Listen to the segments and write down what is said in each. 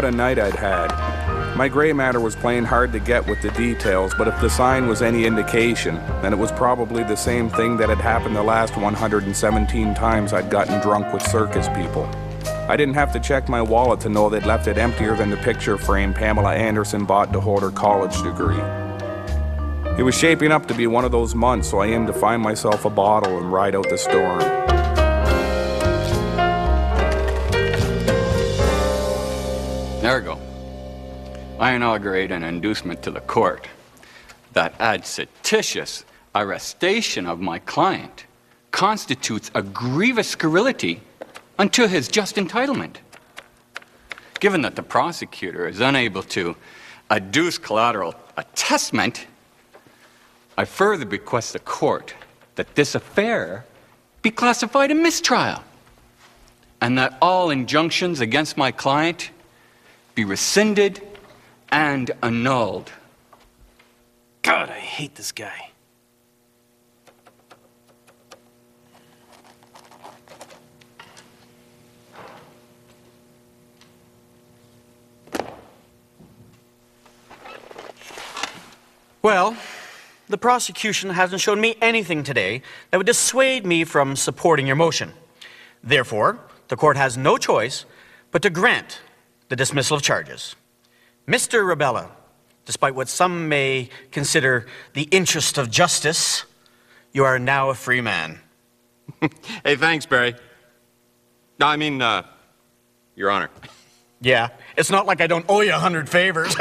what a night I'd had. My gray matter was playing hard to get with the details, but if the sign was any indication, then it was probably the same thing that had happened the last 117 times I'd gotten drunk with circus people. I didn't have to check my wallet to know they'd left it emptier than the picture frame Pamela Anderson bought to hold her college degree. It was shaping up to be one of those months, so I aimed to find myself a bottle and ride out the storm. I inaugurate an inducement to the court that ad fictitious arrestation of my client constitutes a grievous scurrility unto his just entitlement. Given that the prosecutor is unable to adduce collateral attestment, I further bequest the court that this affair be classified a mistrial and that all injunctions against my client be rescinded and annulled. God, I hate this guy. Well, the prosecution hasn't shown me anything today that would dissuade me from supporting your motion. Therefore, the court has no choice but to grant the dismissal of charges. Mr. Rubella, despite what some may consider the interest of justice, you are now a free man. Hey, thanks, Barry. No, I mean, uh, Your Honor. Yeah, it's not like I don't owe you a hundred favors.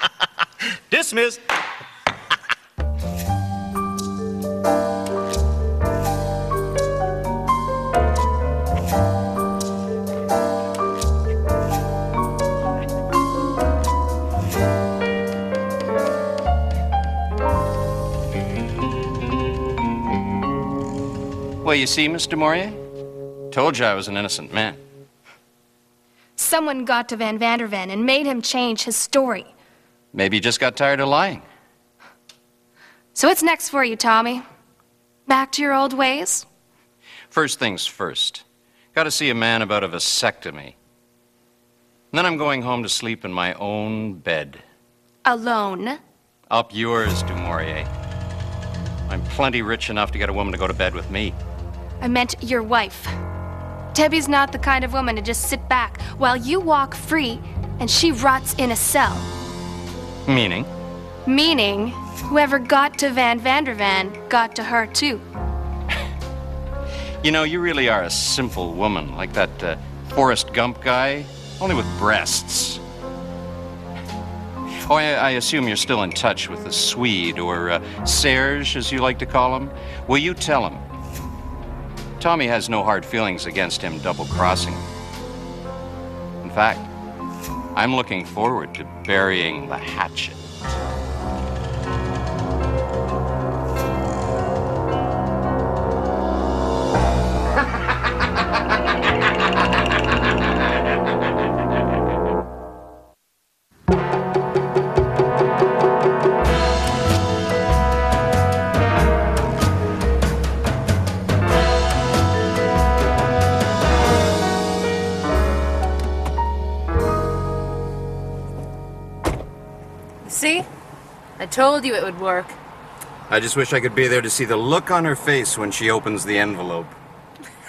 Dismiss. Well, you see, Mr. Maurier? Told you I was an innocent man. Someone got to Van Vandervan and made him change his story. Maybe he just got tired of lying. So what's next for you, Tommy? Back to your old ways? First things first. Got to see a man about a vasectomy. And then I'm going home to sleep in my own bed. Alone? Up yours, Du Maurier. I'm plenty rich enough to get a woman to go to bed with me. I meant your wife. Debbie's not the kind of woman to just sit back while you walk free and she rots in a cell. Meaning? Meaning, whoever got to Van Vandervan got to her too. You know, you really are a simple woman, like that uh, Forrest Gump guy, only with breasts. Oh, I, I assume you're still in touch with the Swede, or uh, Serge, as you like to call him. Will you tell him? Tommy has no hard feelings against him double crossing. In fact, I'm looking forward to burying the hatchet. Told you it would work. I just wish I could be there to see the look on her face when she opens the envelope.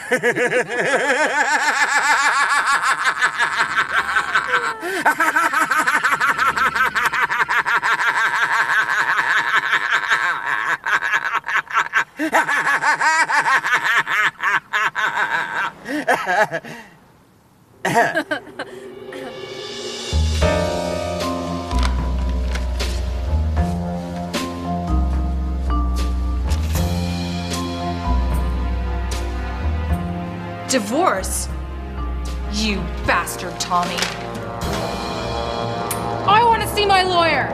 Divorce? You bastard, Tommy. I want to see my lawyer!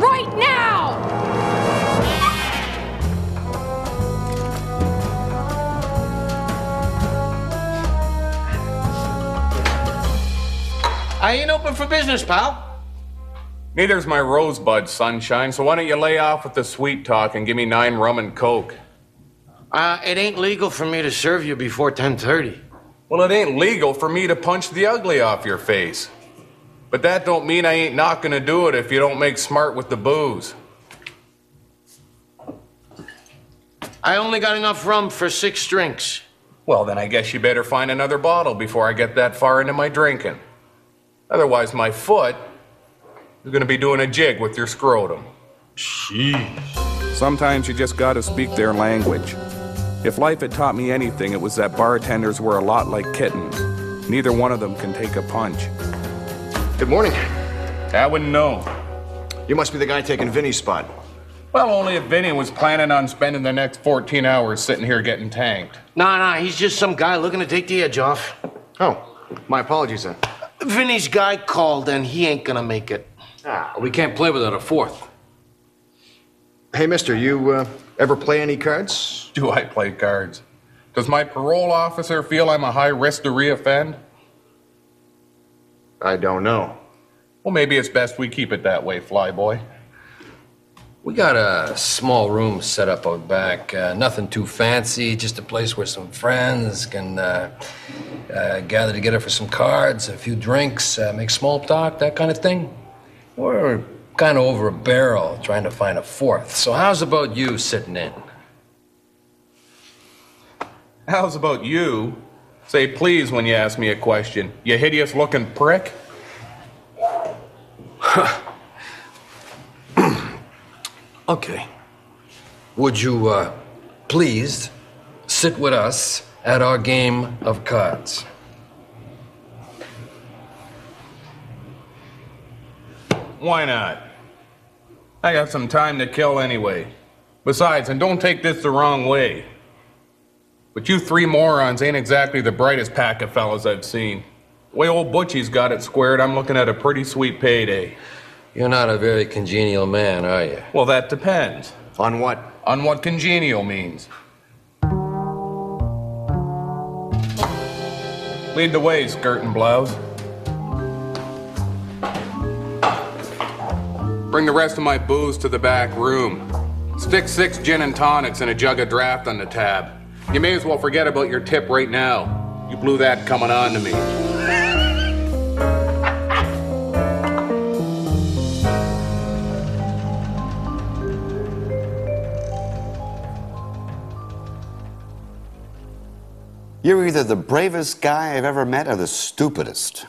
Right now! I ain't open for business, pal. Neither's my rosebud, sunshine, so why don't you lay off with the sweet talk and give me nine rum and coke? Uh, it ain't legal for me to serve you before 10:30. Well, it ain't legal for me to punch the ugly off your face. But that don't mean I ain't not gonna do it if you don't make smart with the booze. I only got enough rum for six drinks. Well, then I guess you better find another bottle before I get that far into my drinking. Otherwise, my foot is gonna be doing a jig with your scrotum. Sometimes you just gotta speak their language. If life had taught me anything, it was that bartenders were a lot like kittens. Neither one of them can take a punch. Good morning. I wouldn't know. You must be the guy taking Vinny's spot. Well, only if Vinny was planning on spending the next 14 hours sitting here getting tanked. Nah, nah, he's just some guy looking to take the edge off. Oh, my apologies then. Vinny's guy called and he ain't gonna make it. Ah, we can't play without a fourth. Hey, mister, you uh, ever play any cards? Do I play cards? Does my parole officer feel I'm a high risk to reoffend? I don't know. Well, maybe it's best we keep it that way, Flyboy. We got a small room set up out back. Uh, nothing too fancy, just a place where some friends can uh, uh, gather together for some cards, a few drinks, uh, make small talk, that kind of thing. We're kind of over a barrel trying to find a fourth. So, how's about you sitting in? How's about you? Say please when you ask me a question, you hideous looking prick. Okay. Would you uh, please sit with us at our game of cards? Why not? I got some time to kill anyway. Besides, and don't take this the wrong way, but you three morons ain't exactly the brightest pack of fellas I've seen. The way old Butchie's got it squared, I'm looking at a pretty sweet payday. You're not a very congenial man, are you? Well, that depends. On what? On what congenial means. Lead the way, skirt and blouse. Bring the rest of my booze to the back room. Stick six gin and tonics and a jug of draft on the tab. You may as well forget about your tip right now. You blew that coming on to me. You're either the bravest guy I've ever met or the stupidest.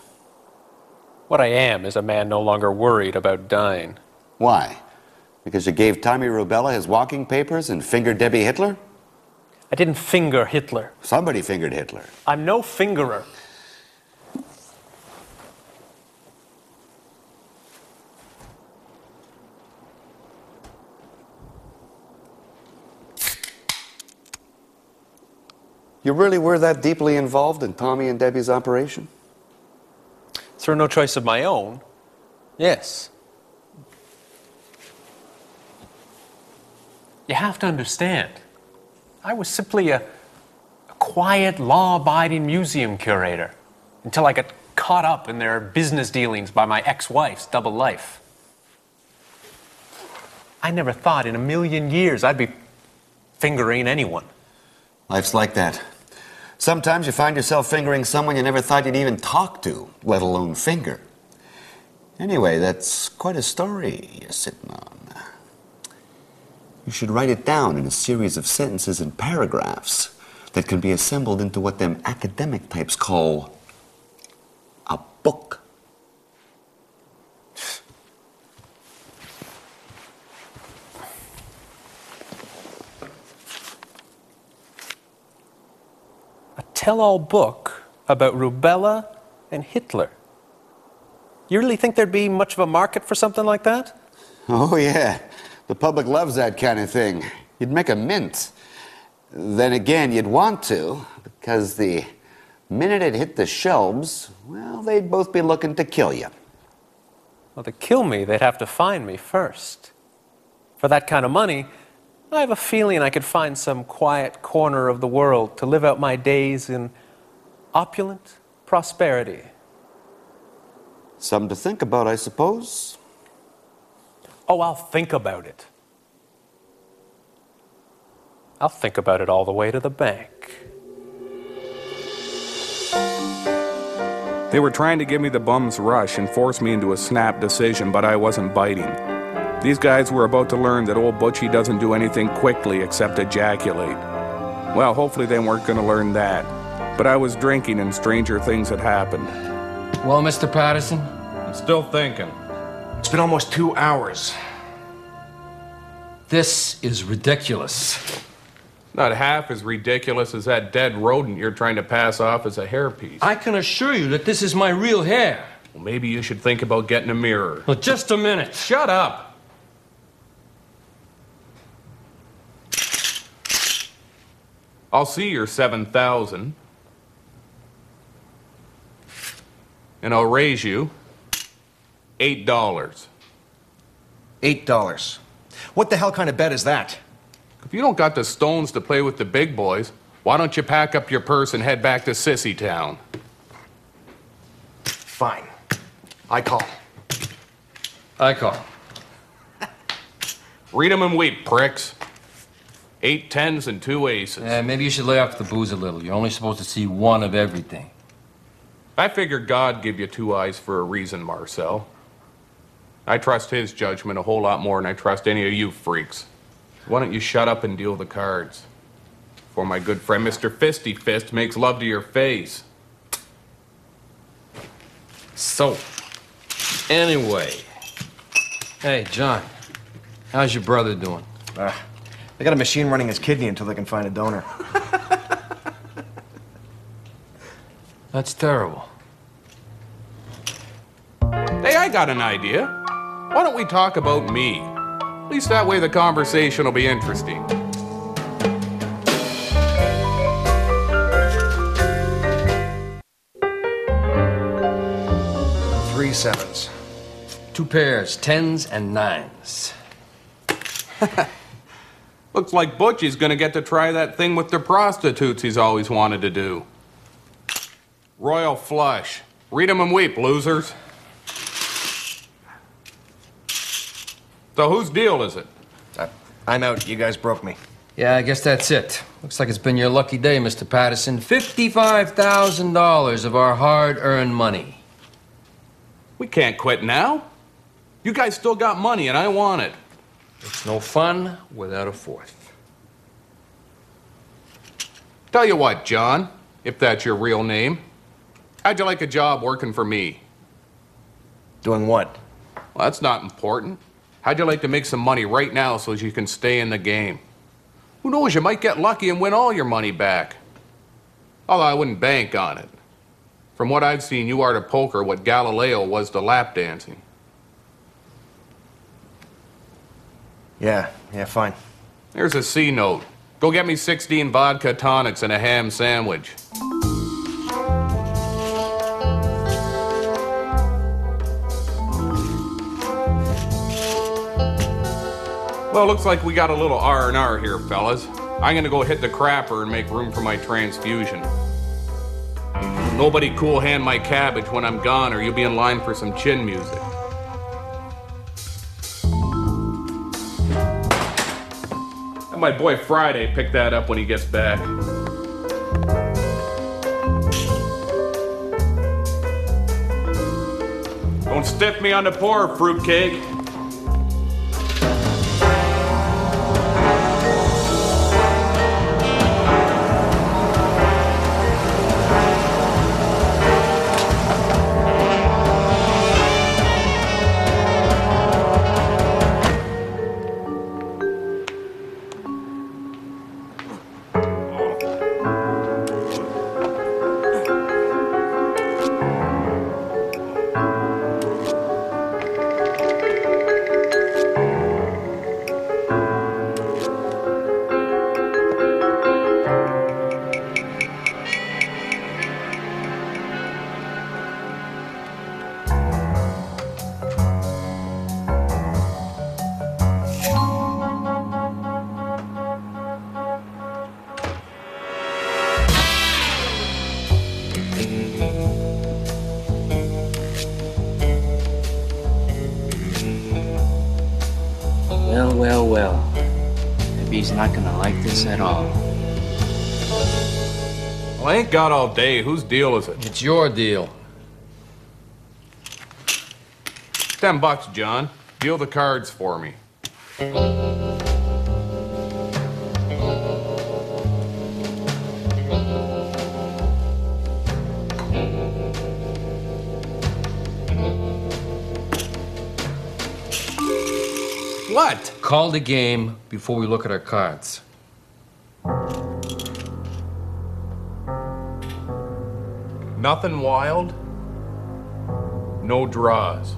What I am is a man no longer worried about dying. Why? Because you gave Tommy Rubella his walking papers and fingered Debbie Hitler? I didn't finger Hitler. Somebody fingered Hitler. I'm no fingerer. You really were that deeply involved in Tommy and Debbie's operation? Through no choice of my own, yes. You have to understand, I was simply a, a quiet, law abiding museum curator until I got caught up in their business dealings by my ex wife's double life. I never thought in a million years I'd be fingering anyone. Life's like that. Sometimes you find yourself fingering someone you never thought you'd even talk to, let alone finger. Anyway, that's quite a story you're sitting on. You should write it down in a series of sentences and paragraphs that can be assembled into what them academic types call a book. A tell all book about Rubella and Hitler. You really think there'd be much of a market for something like that? Oh, yeah. The public loves that kind of thing. You'd make a mint. Then again, you'd want to, because the minute it hit the shelves, well, they'd both be looking to kill you. Well, to kill me, they'd have to find me first. For that kind of money, I have a feeling I could find some quiet corner of the world to live out my days in opulent prosperity. Something to think about, I suppose. Oh, I'll think about it. I'll think about it all the way to the bank. They were trying to give me the bum's rush and force me into a snap decision, but I wasn't biting. These guys were about to learn that old Butchie doesn't do anything quickly except ejaculate. Well, hopefully they weren't going to learn that. But I was drinking and stranger things had happened. Well, Mr. Patterson? I'm still thinking. It's been almost two hours. This is ridiculous. Not half as ridiculous as that dead rodent you're trying to pass off as a hairpiece. I can assure you that this is my real hair. Well, maybe you should think about getting a mirror. Well, just a minute. Shut up! I'll see your 7,000. And I'll raise you $8. Eight dollars. What the hell kind of bet is that? If you don't got the stones to play with the big boys, why don't you pack up your purse and head back to Sissy Town? Fine. I call. I call. Read 'em and weep, pricks. Eight tens and two aces. Uh, maybe you should lay off the booze a little. You're only supposed to see one of everything. I figured God give you two eyes for a reason, Marcel. I trust his judgment a whole lot more than I trust any of you freaks. Why don't you shut up and deal the cards? For my good friend Mr. Fisty Fist makes love to your face. So, anyway. Hey, John. How's your brother doing? Uh, they got a machine running his kidney until they can find a donor. That's terrible. Hey, I got an idea. Why don't we talk about me? At least that way the conversation will be interesting. Three sevens. Two pairs, tens and nines. Looks like Butchie's gonna get to try that thing with the prostitutes he's always wanted to do. Royal flush. Read 'em and weep, losers. So whose deal is it? I, I'm out. You guys broke me. Yeah, I guess that's it. Looks like it's been your lucky day, Mr. Patterson. $55,000 of our hard earned money. We can't quit now. You guys still got money and I want it. It's no fun without a fourth. Tell you what, John, if that's your real name, how'd you like a job working for me? Doing what? Well, that's not important. How'd you like to make some money right now so as you can stay in the game? Who knows, you might get lucky and win all your money back. Although I wouldn't bank on it. From what I've seen, you are to poker what Galileo was to lap dancing. Yeah, yeah, fine. There's a C note. Go get me 16 vodka tonics and a ham sandwich. Well, looks like we got a little R&R here, fellas. I'm gonna go hit the crapper and make room for my transfusion. Nobody cool hand my cabbage when I'm gone or you'll be in line for some chin music. Have my boy Friday pick that up when he gets back. Don't stiff me on the pour, fruitcake. Gonna like this at all. Well, I ain't got all day. Whose deal is it? It's your deal. Ten bucks, John. Deal the cards for me. What? Call the game before we look at our cards. Nothing wild? No draws.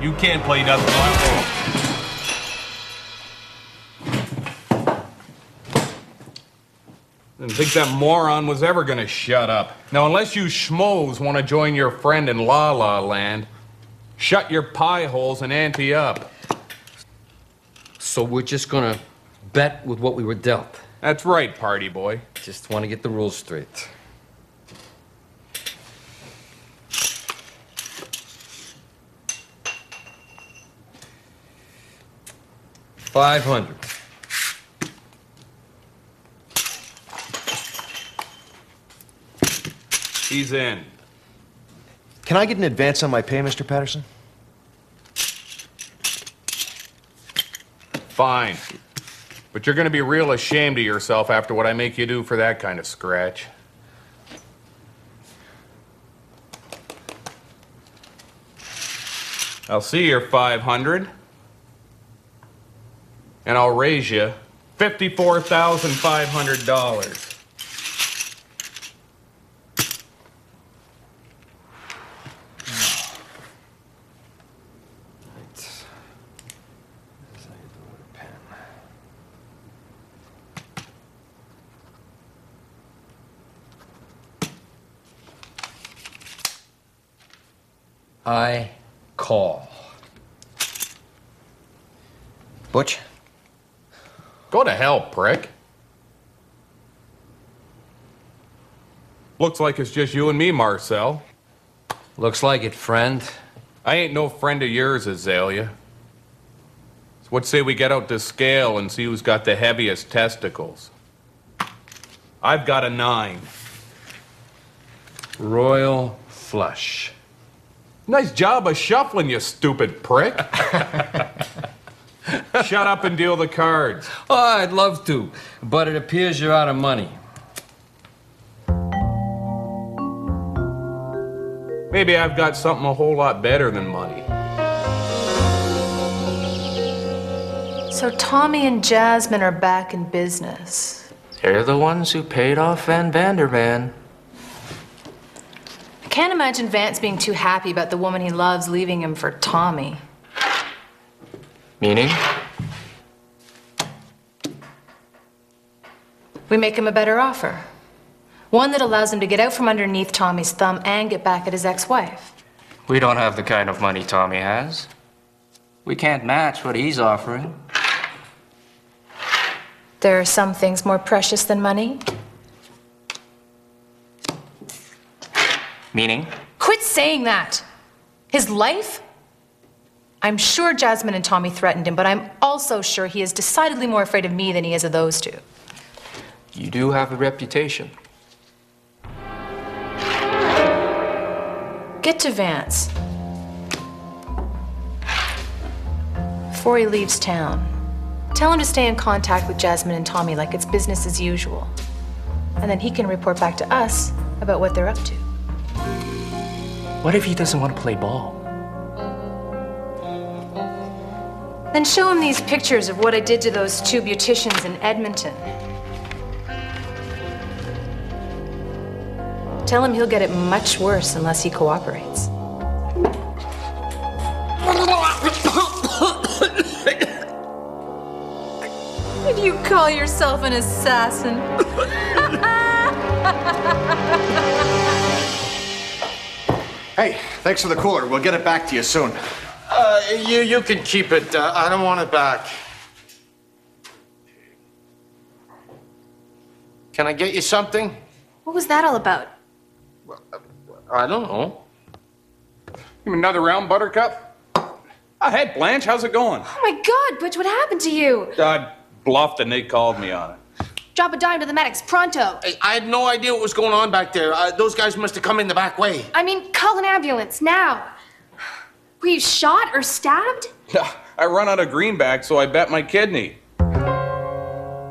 You can't play nothing wild. Didn't think that moron was ever gonna shut up. Now, unless you schmoes want to join your friend in La La Land, shut your pie holes and ante up. So we're just gonna bet with what we were dealt. That's right, party boy. Just want to get the rules straight. Five hundred. He's in. Can I get an advance on my pay, Mr. Patterson? Fine. But you're gonna be real ashamed of yourself after what I make you do for that kind of scratch. I'll see your 500. And I'll raise you $54,500. I call. Butch? Go to hell, prick. Looks like it's just you and me, Marcel. Looks like it, friend. I ain't no friend of yours, Azalea. So what say we get out to scale and see who's got the heaviest testicles? I've got a nine. Royal flush. Nice job of shuffling, you stupid prick. Shut up and deal the cards. Oh, I'd love to, but it appears you're out of money. Maybe I've got something a whole lot better than money. So Tommy and Jasmine are back in business. They're the ones who paid off Van Vandervan. I can't imagine Vance being too happy about the woman he loves leaving him for Tommy. Meaning? We make him a better offer. One that allows him to get out from underneath Tommy's thumb and get back at his ex wife. We don't have the kind of money Tommy has. We can't match what he's offering. There are some things more precious than money. Meaning? Quit saying that! His life? I'm sure Jasmine and Tommy threatened him, but I'm also sure he is decidedly more afraid of me than he is of those two. You do have a reputation. Get to Vance. Before he leaves town, tell him to stay in contact with Jasmine and Tommy like it's business as usual. And then he can report back to us about what they're up to. What if he doesn't want to play ball? Then show him these pictures of what I did to those two beauticians in Edmonton. Tell him he'll get it much worse unless he cooperates. And you call yourself an assassin? Hey, thanks for the cooler. We'll get it back to you soon. Uh, you, you can keep it. Uh, I don't want it back. Can I get you something? What was that all about? I don't know. Give me another round, Buttercup. Oh, hey, Blanche, how's it going? Oh my god, Butch, what happened to you? I bluffed and they called me on it. Drop a dime to the medics, pronto. I, I had no idea what was going on back there. Uh, those guys must have come in the back way. I mean, call an ambulance, now. Were you shot or stabbed? I run out of greenback, so I bet my kidney.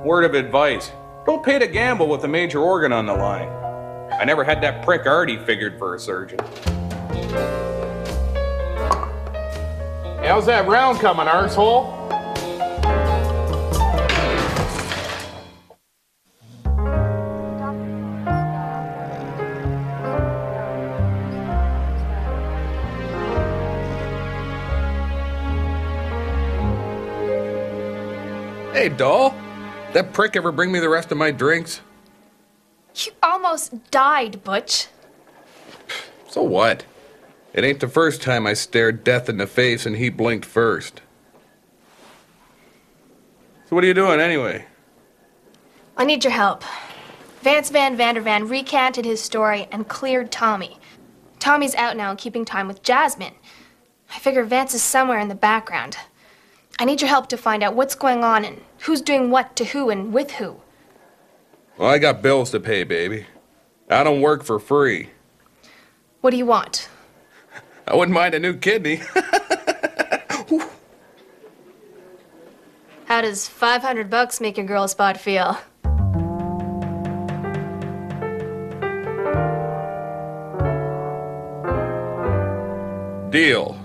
Word of advice don't pay to gamble with a major organ on the line. I never had that prick already figured for a surgeon. How's that round coming, arsehole? Hey, doll. That prick ever bring me the rest of my drinks? You almost died, Butch. So what? It ain't the first time I stared death in the face and he blinked first. So what are you doing anyway? I need your help. Vance Van Vandervan recanted his story and cleared Tommy. Tommy's out now and keeping time with Jasmine. I figure Vance is somewhere in the background. I need your help to find out what's going on and who's doing what to who and with who. Well, I got bills to pay, baby. I don't work for free. What do you want? I wouldn't mind a new kidney. How does 500 bucks make your girl spot feel? Deal.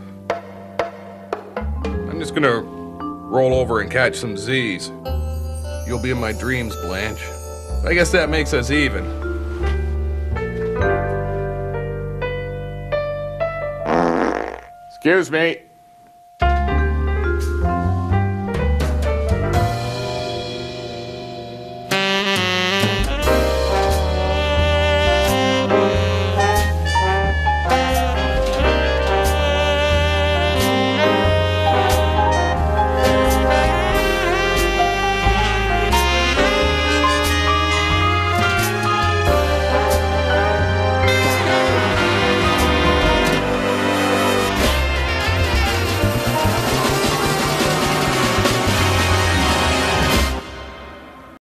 I'm just gonna roll over and catch some Z's. You'll be in my dreams, Blanche. I guess that makes us even. Excuse me.